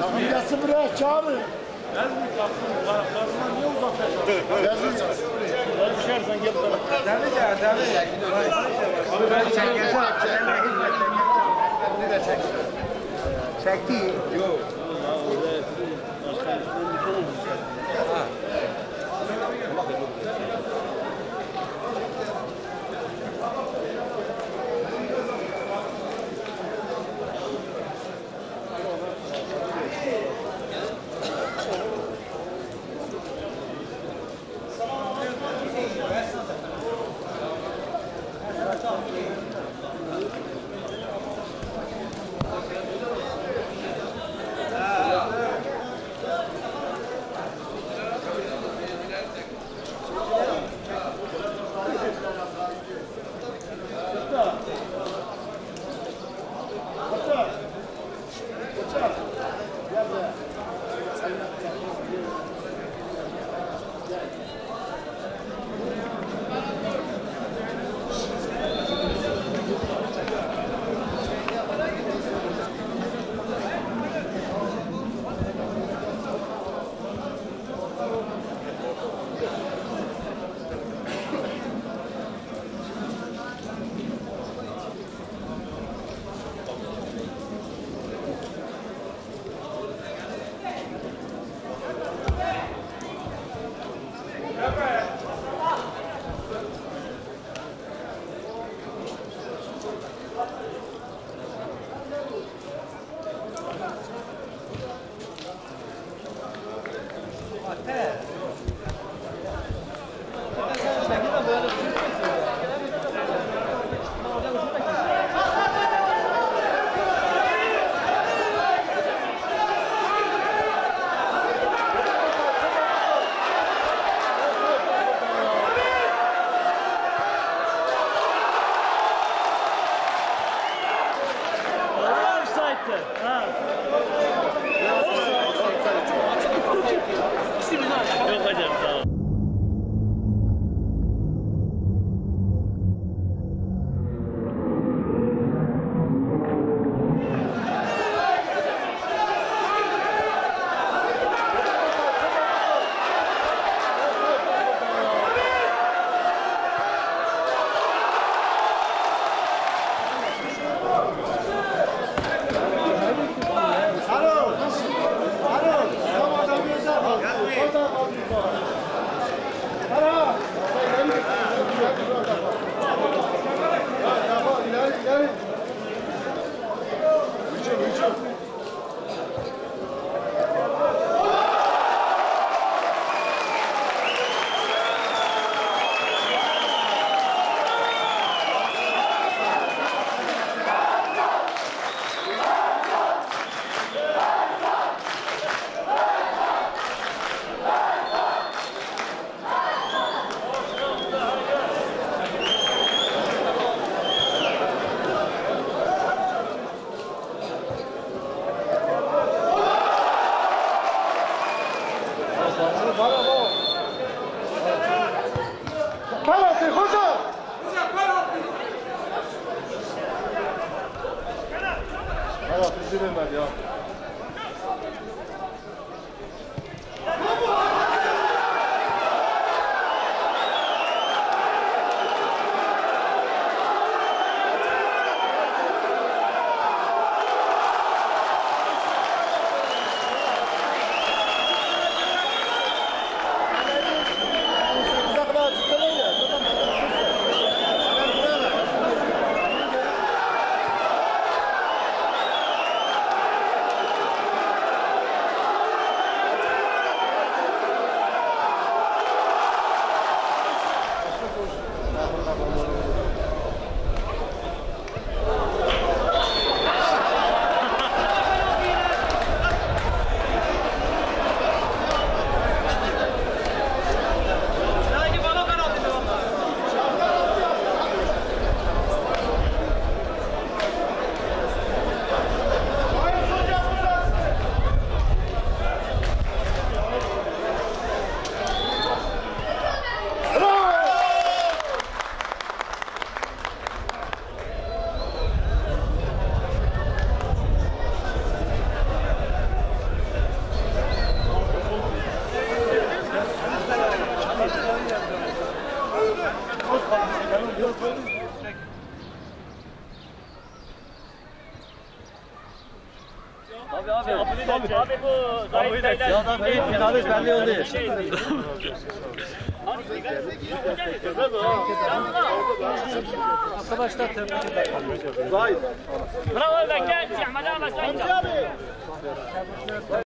Tamam yası buraya çağırın. Ben mi kalktım? Karımdan niye uzaklaşıyorsun? Ben düşersen gel bana. Demi de, demi de. Abi ben çekeceğim. Ne de çek. Çekti. Yok. Allah'a emanet olun. What's up? good. 对吗？比。Abi abi, abi, abi, abi bu Zahit Bey'den ya da ben finalist ben de öldü. Arkadaşlar tebrik ederim. Zahit. Bravo bekle. Ahmet abi sen.